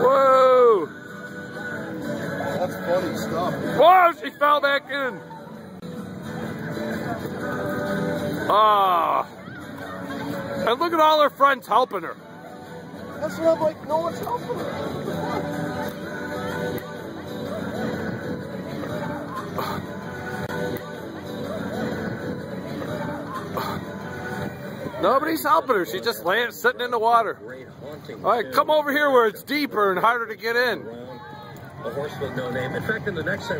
Whoa! That's funny stuff. Whoa, she fell back in! Ah! And look at all her friends helping her. That's what I'm like, no one's helping her. Nobody's helping her. She's just laying, sitting in the water. All right, come over here where it's deeper and harder to get in. A horse with no name. In fact, in the next